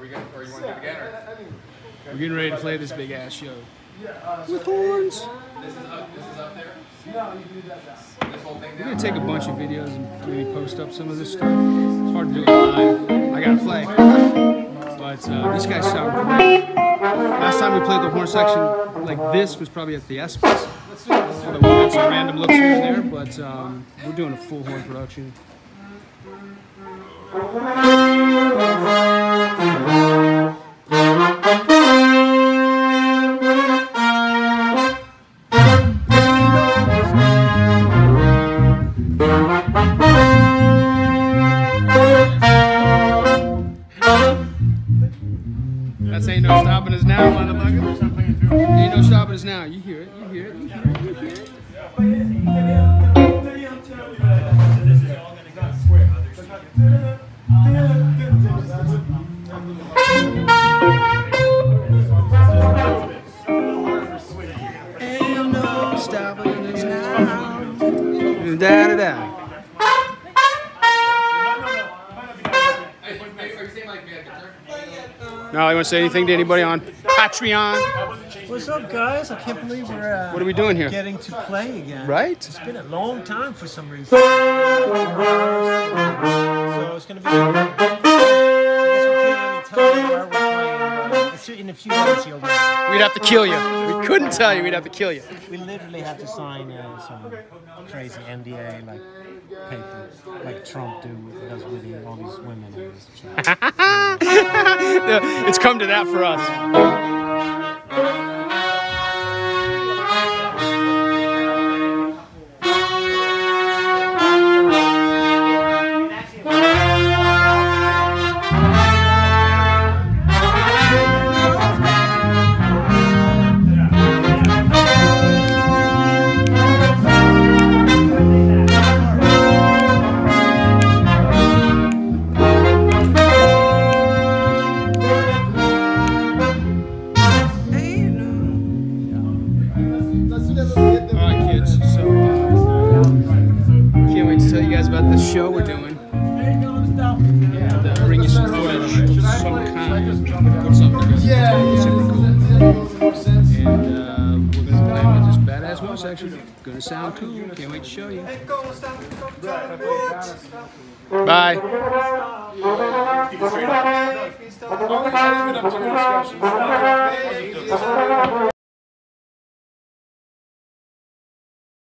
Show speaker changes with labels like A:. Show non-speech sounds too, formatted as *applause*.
A: Are we going? Or you want to do it again? Or?
B: We're getting ready to play this big ass show.
A: With horns. This is up. This is up there. This whole thing
B: We're gonna take a bunch of videos and maybe post up some of this stuff. It's hard to do it live. I gotta play. But uh, these guys sound great. Last time we played the horn section like this was probably at the Espos. So we had some random looks here and there, but um, we're doing a full horn production. That's ain't no stopping us now, motherfucker. Ain't no stopping us now. You hear it, you hear it, you hear it, you hear it. Da da da. No, you want to say anything to anybody on Patreon?
C: What's up, guys? I can't believe we're uh,
B: What are we doing here?
C: getting to play again.
B: Right?
C: It's been a long time for some reason. So it's gonna be. In a few months you'll.
B: We'd have to kill you. We couldn't tell you. We'd have to kill you.
C: We literally have to sign uh, some crazy NDA like papers, like Trump do with, does with all these women. And this *laughs*
B: it's come to that for us. Show we're doing. And uh, bring you some footage of some kind. Put something together. Yeah, super cool. And uh, we're gonna play with this badass horn section. Gonna sound cool. Can't wait to show you. Bye.
A: Always